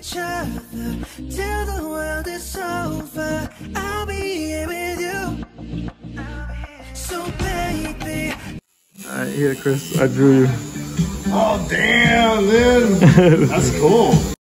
Till the world is over, I'll be here with you. So baby, Alright, here, Chris. I drew you. Oh damn, man. That's cool.